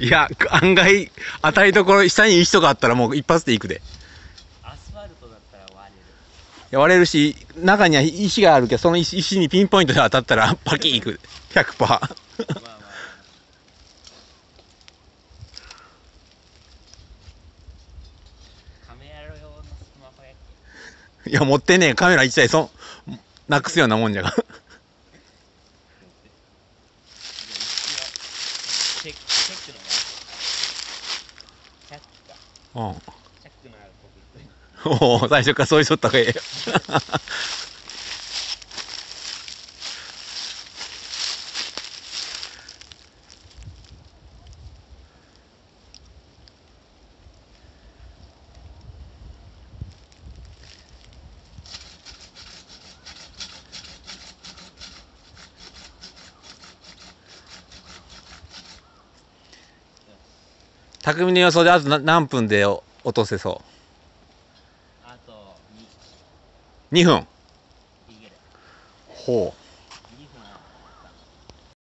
いや、案外、当たりどころ、下に石とかあったらもう一発で行くで。アスファルトだったら割れるいや割れるし、中には石があるけど、その石石にピンポイントで当たったら、パキーいく。100%。まあまあいや、持ってねえカメラ一台そん、なくすようなもんじゃが。じゃあ一応チェックチェックのある おお、最初からそういうとった方がええ匠の予想であとな何分で落とせそあとう ?2 分。2いけるほう。